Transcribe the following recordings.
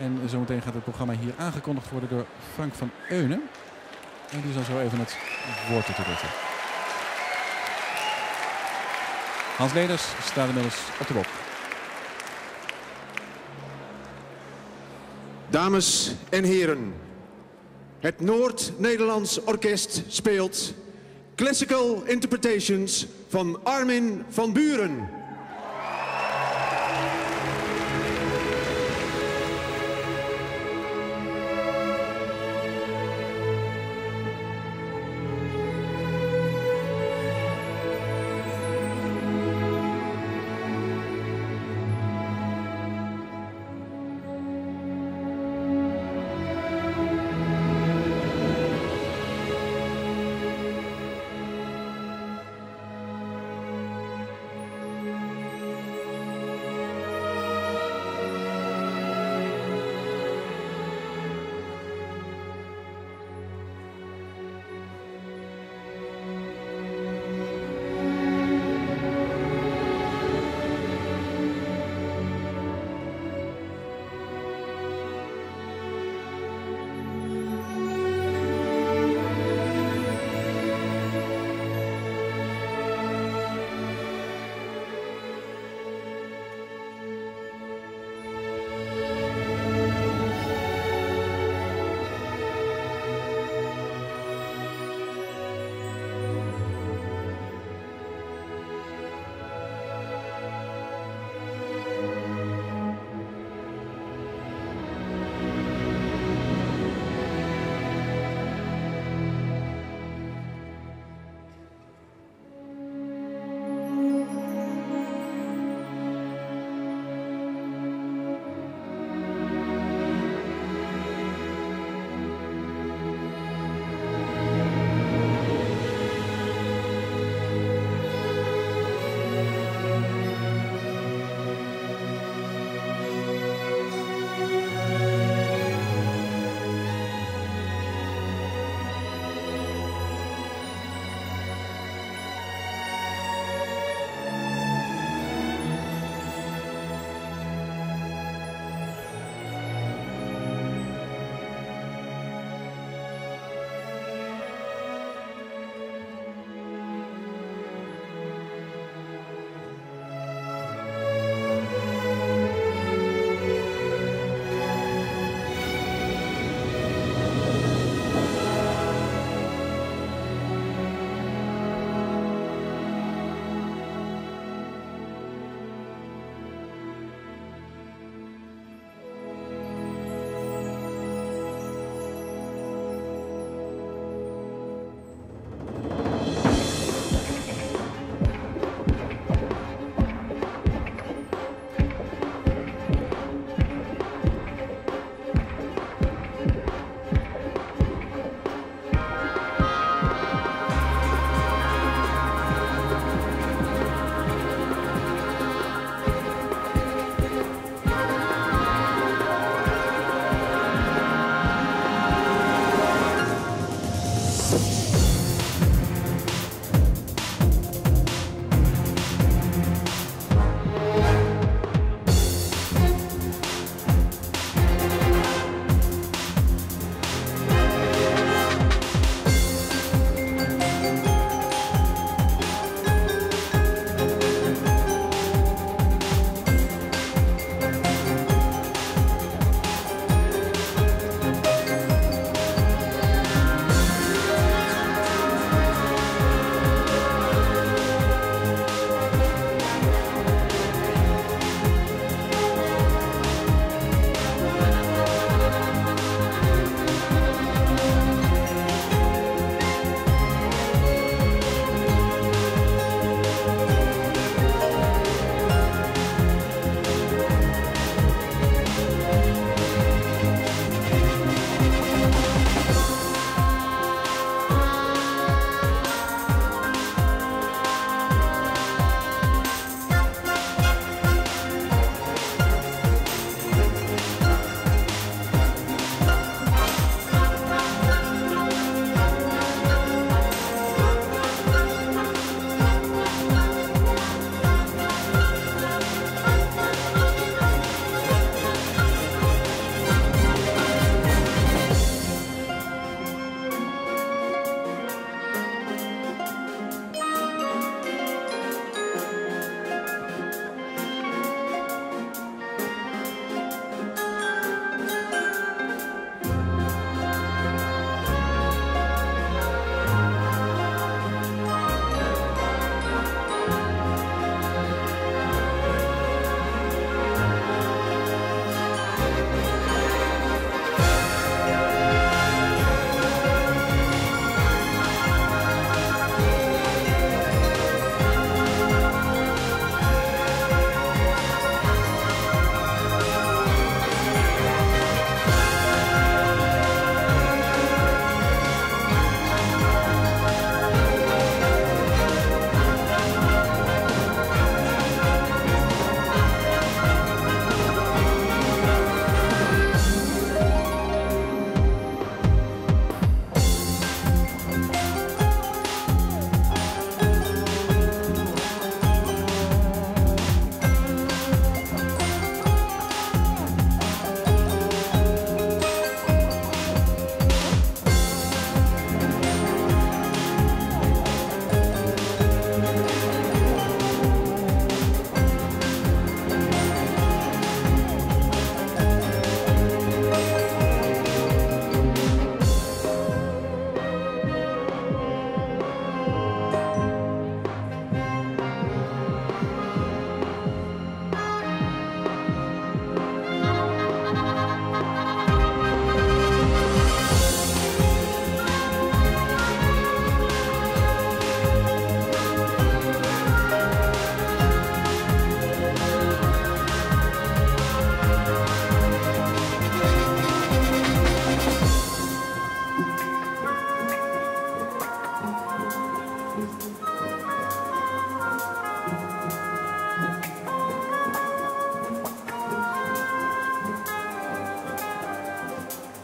En zometeen gaat het programma hier aangekondigd worden door Frank van Eunen. En die zal zo even het woord te richten. Hans Leders staat inmiddels op de bok. Dames en heren, het Noord-Nederlands Orkest speelt Classical Interpretations van Armin van Buren.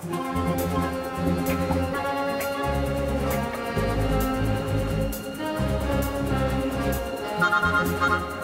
Thank you.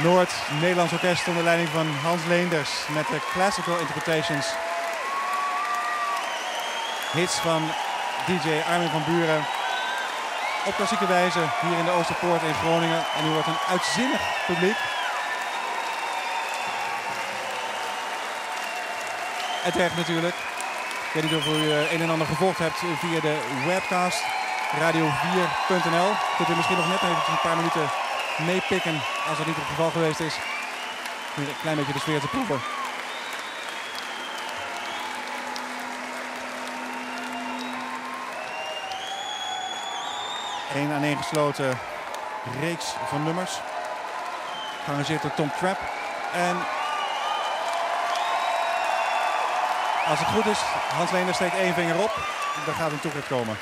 Het Noord-Nederlands Orkest onder leiding van Hans Leenders met de Classical Interpretations. Hits van DJ Armin van Buren. Op klassieke wijze hier in de Oosterpoort in Groningen. En nu wordt een uitzinnig publiek. Het terecht natuurlijk. Ik weet niet of u eh, een en ander gevolgd hebt via de webcast radio4.nl. Kunt u misschien nog net even een paar minuten meepikken als dat niet het geval geweest is. Om een klein beetje de sfeer te proeven. Een aaneengesloten reeks van nummers. Gearrangeerd door Tom Trapp. En als het goed is, Hans Leender steekt één vinger op. Dan gaat een toegift komen.